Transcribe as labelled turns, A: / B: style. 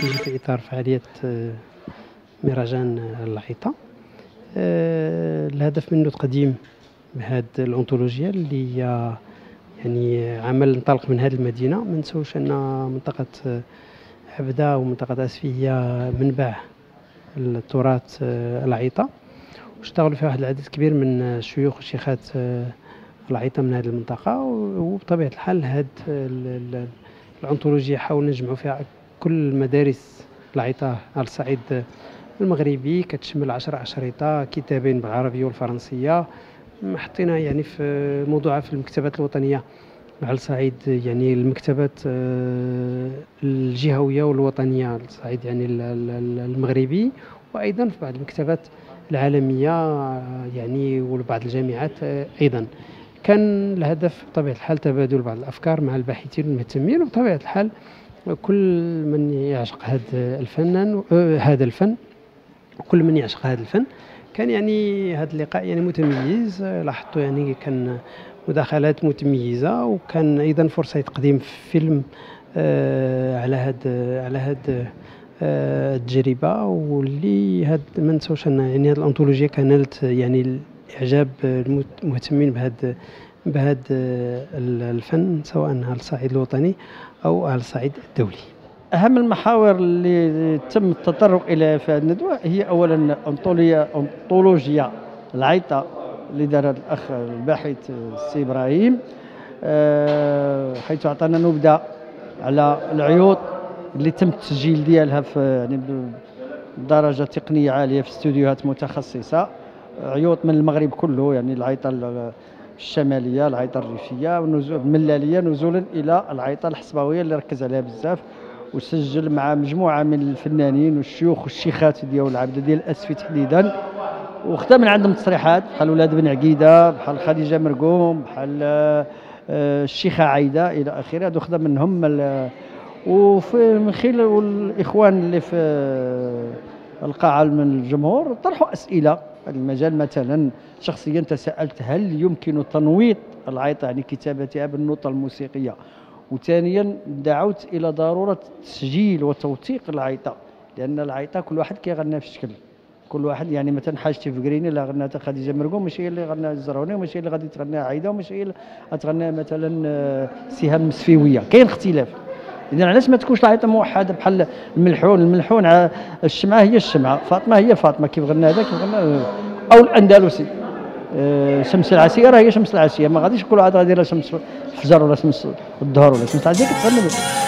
A: كيجي في إطار فعالية آه، مهرجان العيطة آه، الهدف منه تقديم بهذه الأنطولوجيا اللي هي يعني عمل انطلق من هذه المدينة ما نسوش أن منطقة آه، عبدة ومنطقة أسفي هي منبع التراث العيطة واشتغلوا فيها واحد العدد كبير من الشيوخ والشيخات العيطة من هذه المنطقة وبطبيعة الحال هذه الأنطولوجيا حاولنا نجمعوا فيها كل مدارس العيطة على الصعيد المغربي كتشمل 10 أشرطة كتابين بالعربية والفرنسية. حطينا يعني في موضوعها في المكتبات الوطنية على الصعيد يعني المكتبات آه، الجهوية والوطنية على الصعيد يعني المغربي. وأيضا في بعض المكتبات العالمية يعني وبعض الجامعات آه، أيضا. كان الهدف بطبيعة الحال تبادل بعض الأفكار مع الباحثين والمهتمين وبطبيعة الحال كل من يعشق هذا الفنان آه، هذا الفن كل من يعشق هذا الفن كان يعني هذا اللقاء يعني متميز. لاحظت يعني كان مداخلات متميزة وكان أيضا فرصة تقديم فيلم آه على هذا على هذا آه التجربة. واللي هاد ما نسوش يعني هذه الأنطولوجيا كانت يعني إعجاب المهتمين بهذا بهذا الفن سواء على الصعيد الوطني أو على الصعيد الدولي.
B: أهم المحاور اللي تم التطرق اليها في هذه الندوة هي اولا انطوليا أنطولوجيا العيطة اللي دارها الأخ الباحث السي إبراهيم آه، حيث أعطانا نبذه على العيوط اللي تم التسجيل ديالها في يعني بدرجه تقنية عالية في استوديوهات متخصصة. عيوط من المغرب كله يعني العيطة الشمالية العيطة الريفية ونزول الملاليه نزولا إلى العيطة الحصباوية اللي ركز عليها بزاف وسجل مع مجموعة من الفنانين والشيوخ والشيخات ديال العبده ديال الاسفي تحديدا. وخدا من عندهم تصريحات بحال ولاد بن عقيدة بحال خديجة مرقوم بحال آه، الشيخة عايدة إلى آخره. هذو خدا منهم. وفي من خلال الإخوان اللي في القاعة من الجمهور طرحوا أسئلة. المجال مثلا شخصيا تساءلت هل يمكن تنويط العيط يعني كتابتها بالنوتة الموسيقية؟ وثانيا دعوت إلى ضرورة تسجيل وتوثيق العيطه لأن العيطه كل واحد كيغنى في شكل. كل واحد يعني مثلا حاجتي في قريني اللي غناها خديجة مرقوم ماشي هي اللي غناها الزروني وماشي هي اللي غادي تغنيها عايدة وماشي هي اللي غتغنيها مثلا آه، سهام المسفيويه كاين اختلاف. اذا علاش ما تكونش العيطه موحده بحال الملحون؟ الملحون الشمعة هي الشمعة. فاطمة هي فاطمة. كيف غنى هذا؟ كيف غنى؟ أو الأندلسي. آه، شمس العسيرة هي شمس العسيه ما غاديش نقولوا عاد غادي شمس الفجر ولا شمس الظهر ولا شمس العسيه كتغنى